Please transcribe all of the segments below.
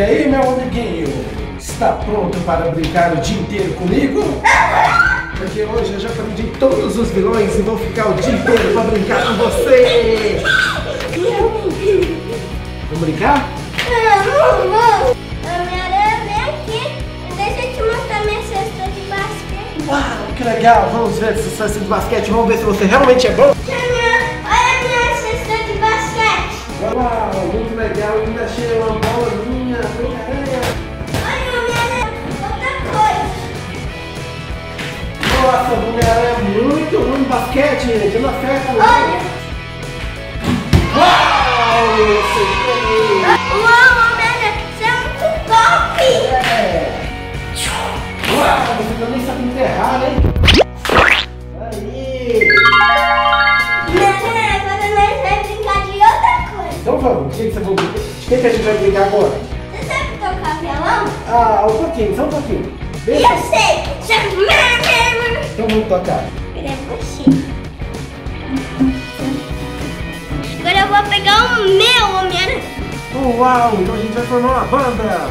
E aí, meu amiguinho? Está pronto para brincar o dia inteiro comigo? Porque hoje eu já aprendi todos os vilões e vou ficar o dia inteiro para brincar com você! Vamos brincar? Vamos! Homem-Aranha, vem aqui. Deixa eu te mostrar minha cesta de basquete. Uau, que legal! Vamos ver essa cesta de basquete, vamos ver se você realmente é bom! Olha a minha cesta de basquete. Uau, muito legal! Ainda achei uma Nossa, Homem-Aranha é muito ruim basquete, gente! Eu não acerto! Olha. Uau, eu acertei! Uau, Homem-Aranha, você é muito top. É. Uau, você também sabe enterrar, hein? Aí! Homem-Aranha, agora nós vamos brincar de outra coisa. Então vamos, o que, que você vai brincar? De que, que a gente vai brincar agora? Você sabe tocar violão? Ah, um pouquinho, só um pouquinho. Bem Eu sei. Chama- Então vamos tocar. Agora eu vou pegar o meu Homem-Aranha. Oh, uau, então a gente vai formar uma banda.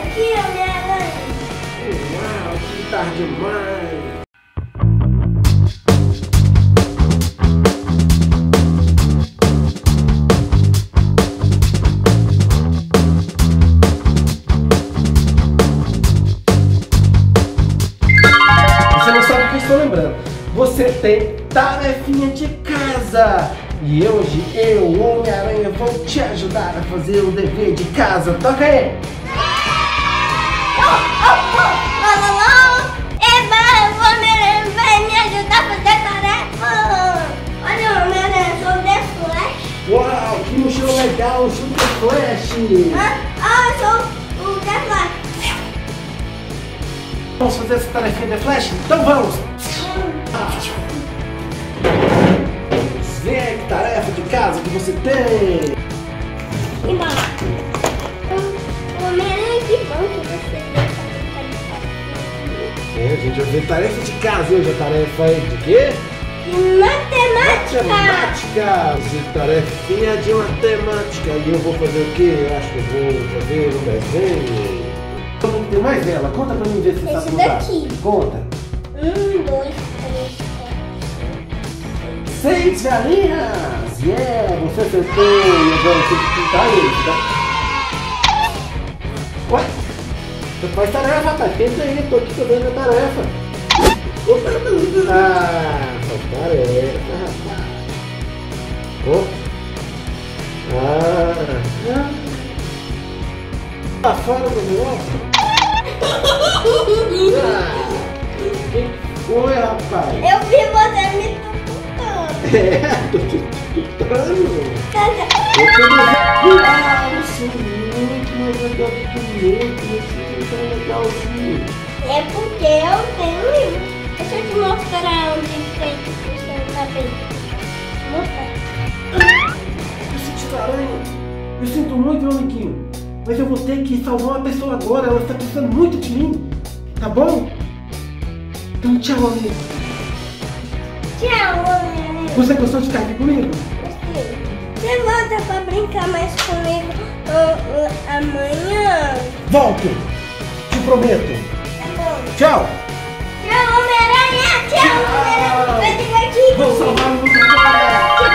Aqui, Homem-Aranha. Uau, que tarde demais. Estou lembrando. Você tem tarefinha de casa. E hoje eu, Homem-Aranha, vou te ajudar a fazer o dever de casa. Toca aí! Oh, oh, oh. Eba, o Homem-Aranha vai me ajudar a fazer tarefa. Olha, o Homem-Aranha, sou The Flash. Uau, que mochila legal, Super Flash! Hã? Vamos fazer essa tarefinha de Flash? Então vamos! Vem que tarefa de casa que você tem! Homem-Aranha, que bom que você É, a gente vai ver tarefa de casa hoje. A tarefa é de quê? De matemática. Matemática! Fazer tarefinha de matemática. E eu vou fazer o quê? Eu acho que eu vou fazer um desenho. Então, Tem mais dela. Conta pra mim ver se Esse sabe contar. daqui. Conta. Um, dois, três, quatro. Seis galinhas! Yeah! Você acertou! E agora tem que pintar eles, tá? Ué? Você faz tarefa, rapaz. Tenta aí, tô aqui fazendo a tarefa. Opa! Ah, faz tarefa, rapaz. Ó. Ah. Tá fora do negócio? Rapaz? Eu vi você me tutando. É, tô te tutando. Cadê? Eu tô ah, você é muito mais legal do que o outro, você é tão legalzinho. É porque eu tenho livro. Deixa eu te mostrar onde tem que você tá bem. Mostrar. Eu senti aranha. Eu sinto muito, meu amiguinho. Mas eu vou ter que salvar uma pessoa agora, ela está precisando muito de mim. Tá bom? Então tchau, amigo. Tchau, Homem-Aranha. Você gostou de estar aqui comigo? Gostei. Você volta pra brincar mais comigo ah, ah, amanhã? Volto! Te prometo. Tá bom. Tchau! Tchau, Homem-Aranha. Tchau, Tchau. Homem-Aranha. Foi divertido. Vou salvar o mundo agora!